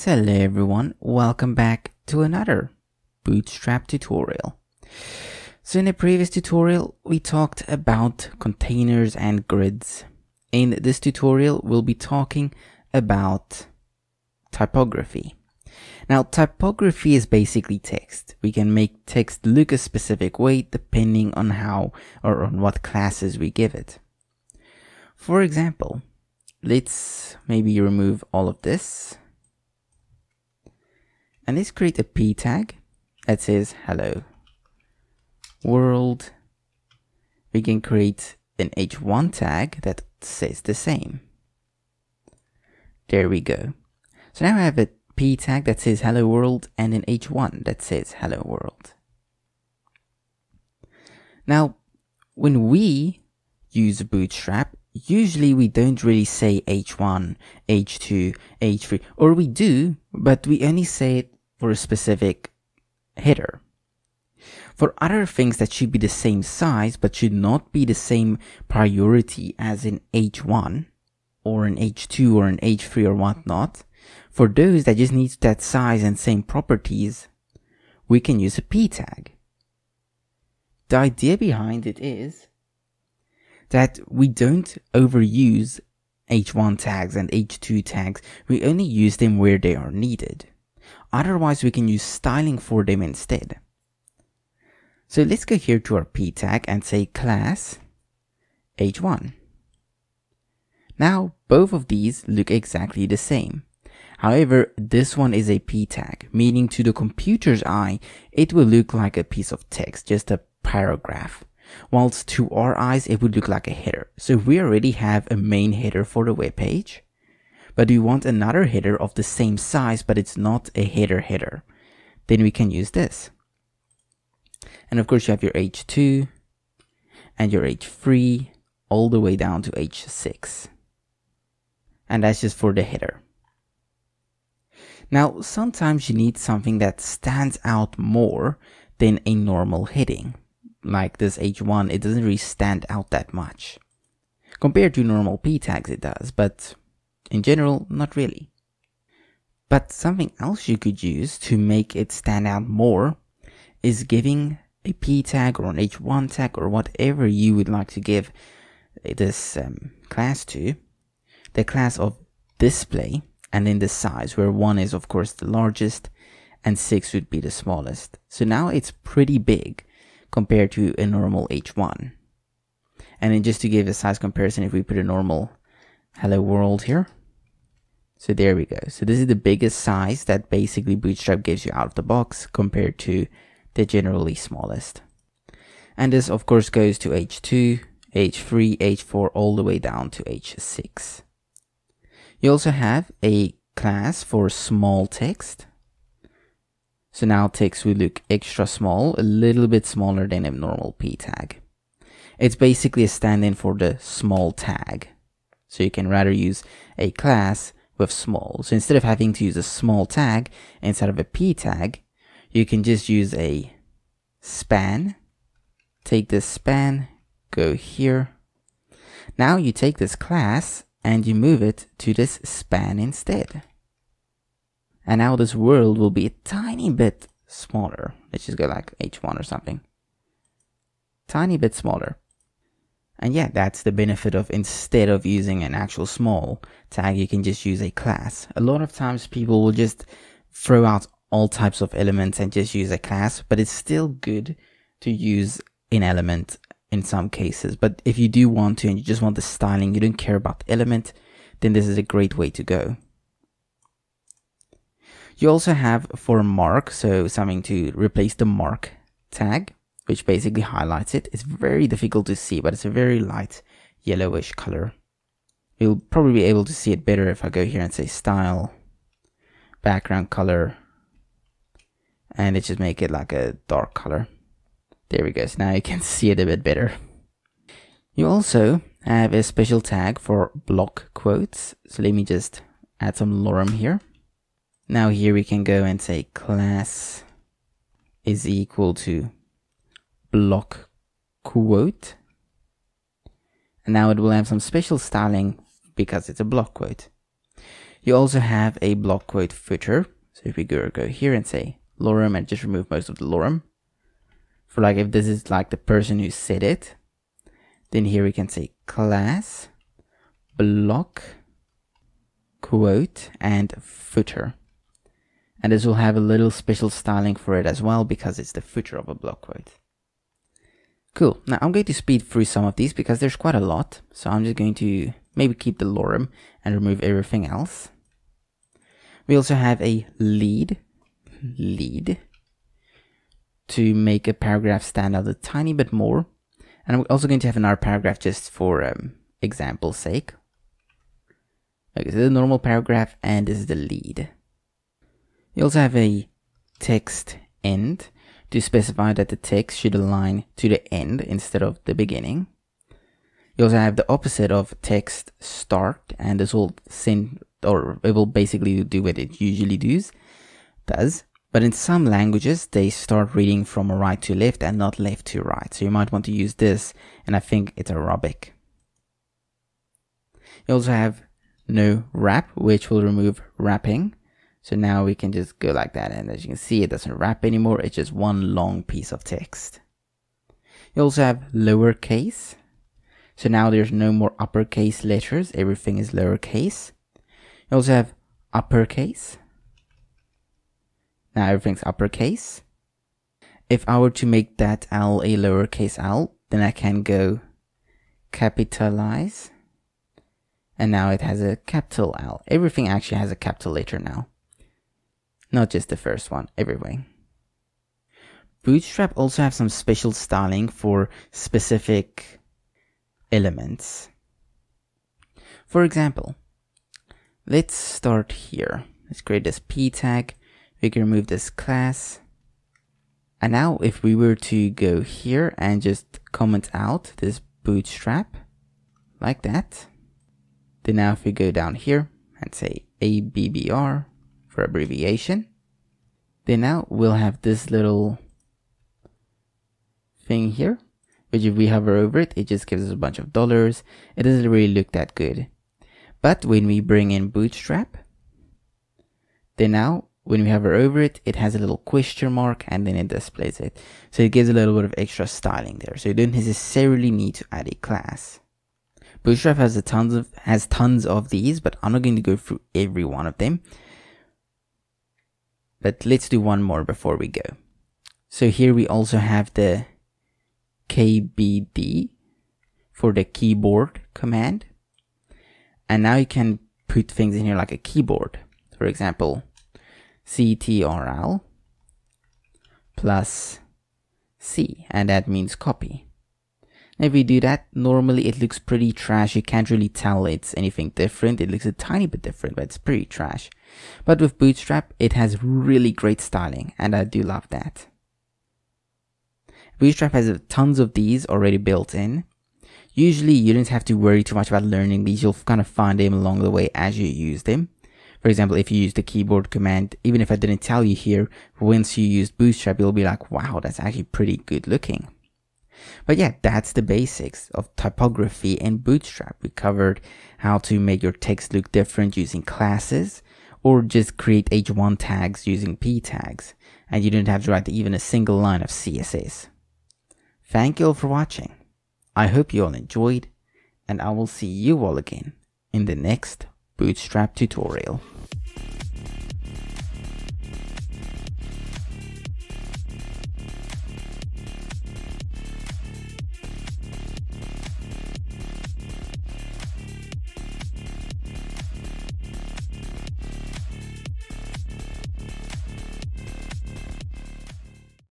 Hello everyone, welcome back to another Bootstrap tutorial. So in the previous tutorial, we talked about containers and grids. In this tutorial, we'll be talking about typography. Now, typography is basically text. We can make text look a specific way depending on how or on what classes we give it. For example, let's maybe remove all of this. And let's create a p tag that says hello world. We can create an h1 tag that says the same. There we go. So now I have a p tag that says hello world and an h1 that says hello world. Now, when we use Bootstrap, usually we don't really say h1, h2, h3, or we do, but we only say it for a specific header. For other things that should be the same size but should not be the same priority as in h1 or an h2 or an h3 or whatnot, for those that just need that size and same properties, we can use a p tag. The idea behind it is that we don't overuse h1 tags and h2 tags, we only use them where they are needed. Otherwise, we can use styling for them instead. So let's go here to our p tag and say class h1. Now, both of these look exactly the same. However, this one is a p tag, meaning to the computer's eye, it will look like a piece of text, just a paragraph. Whilst to our eyes, it would look like a header. So we already have a main header for the web page, but we want another header of the same size, but it's not a header header. Then we can use this. And of course you have your H2 and your H3 all the way down to H6. And that's just for the header. Now, sometimes you need something that stands out more than a normal heading. Like this H1, it doesn't really stand out that much. Compared to normal P tags, it does, but in general, not really. But something else you could use to make it stand out more is giving a P tag or an H1 tag or whatever you would like to give this um, class to, the class of display and then the size where one is of course the largest and six would be the smallest. So now it's pretty big compared to a normal H1. And then just to give a size comparison, if we put a normal hello world here, so there we go. So this is the biggest size that basically Bootstrap gives you out of the box compared to the generally smallest. And this of course goes to H2, H3, H4 all the way down to H6. You also have a class for small text. So now text will look extra small, a little bit smaller than a normal p tag. It's basically a stand-in for the small tag. So you can rather use a class with small. So instead of having to use a small tag instead of a p tag, you can just use a span. Take this span, go here. Now you take this class and you move it to this span instead. And now this world will be a tiny bit smaller. Let's just go like H1 or something. Tiny bit smaller. And yeah, that's the benefit of instead of using an actual small tag, you can just use a class. A lot of times people will just throw out all types of elements and just use a class, but it's still good to use an element in some cases. But if you do want to and you just want the styling, you don't care about the element, then this is a great way to go. You also have for mark, so something to replace the mark tag, which basically highlights it. It's very difficult to see, but it's a very light yellowish color. You'll probably be able to see it better if I go here and say style, background color, and let's just make it like a dark color. There we go. So now you can see it a bit better. You also have a special tag for block quotes. So let me just add some lorem here. Now here we can go and say class is equal to block quote. And now it will have some special styling because it's a block quote. You also have a block quote footer. So if we go, go here and say lorem and just remove most of the lorem. For like if this is like the person who said it, then here we can say class block quote and footer. And this will have a little special styling for it as well because it's the footer of a block quote. Cool. Now I'm going to speed through some of these because there's quite a lot. So I'm just going to maybe keep the lorem and remove everything else. We also have a lead, lead, to make a paragraph stand out a tiny bit more. And I'm also going to have another paragraph just for um, example's sake. Okay, so the normal paragraph and this is the lead. You also have a text end to specify that the text should align to the end instead of the beginning. You also have the opposite of text start and this will send or it will basically do what it usually does does. But in some languages they start reading from right to left and not left to right. So you might want to use this and I think it's Arabic. You also have no wrap which will remove wrapping so now we can just go like that and as you can see it doesn't wrap anymore, it's just one long piece of text. You also have lowercase. So now there's no more uppercase letters, everything is lowercase. You also have uppercase. Now everything's uppercase. If I were to make that L a lowercase l, then I can go capitalize. And now it has a capital L. Everything actually has a capital letter now. Not just the first one, everything. Bootstrap also have some special styling for specific elements. For example, let's start here. Let's create this p tag. We can remove this class. And now if we were to go here and just comment out this bootstrap like that, then now if we go down here and say ABBR, for abbreviation. Then now we'll have this little thing here, which if we hover over it, it just gives us a bunch of dollars. It doesn't really look that good. But when we bring in Bootstrap, then now when we hover over it, it has a little question mark and then it displays it. So it gives a little bit of extra styling there. So you don't necessarily need to add a class. Bootstrap has tons of has tons of these, but I'm not going to go through every one of them. But let's do one more before we go. So here we also have the KBD for the keyboard command. And now you can put things in here like a keyboard. For example, CTRL plus C, and that means copy. If we do that, normally it looks pretty trash. You can't really tell it's anything different. It looks a tiny bit different, but it's pretty trash. But with Bootstrap, it has really great styling, and I do love that. Bootstrap has tons of these already built in. Usually, you don't have to worry too much about learning these. You'll kind of find them along the way as you use them. For example, if you use the keyboard command, even if I didn't tell you here, once you use Bootstrap, you'll be like, wow, that's actually pretty good looking. But yeah, that's the basics of typography in Bootstrap. We covered how to make your text look different using classes or just create h1 tags using p tags and you don't have to write even a single line of CSS. Thank you all for watching. I hope you all enjoyed and I will see you all again in the next Bootstrap tutorial.